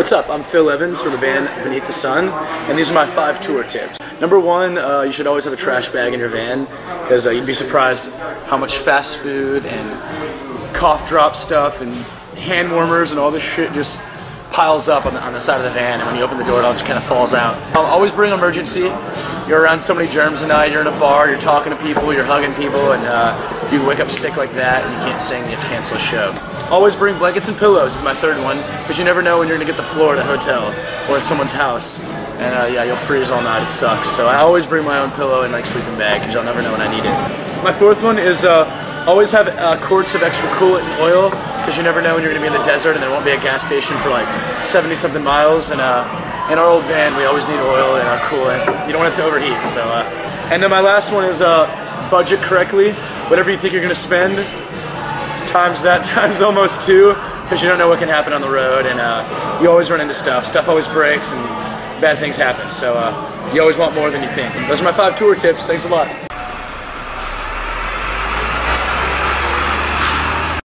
What's up? I'm Phil Evans from the band Beneath the Sun, and these are my five tour tips. Number one, uh, you should always have a trash bag in your van because uh, you'd be surprised how much fast food and cough drop stuff and hand warmers and all this shit just piles up on the, on the side of the van, and when you open the door, it all just kind of falls out. I'll always bring Emergen-C. You're around so many germs tonight. You're in a bar. You're talking to people. You're hugging people, and uh, you wake up sick like that, and you can't sing. You have to cancel a show. Always bring blankets and pillows. This is my third one because you never know when you're gonna get the floor at a hotel or at someone's house. And uh, yeah, you'll freeze all night. It sucks. So I always bring my own pillow and like sleeping bag because you'll never know when I need it. My fourth one is uh, always have uh, quarts of extra coolant and oil because you never know when you're going to be in the desert and there won't be a gas station for like 70 something miles. And uh, in our old van, we always need oil and our coolant. You don't want it to overheat. So, uh, and then my last one is uh, budget correctly. Whatever you think you're going to spend, times that times almost two because you don't know what can happen on the road and uh, you always run into stuff. Stuff always breaks and bad things happen. So uh, you always want more than you think. Those are my five tour tips. Thanks a lot.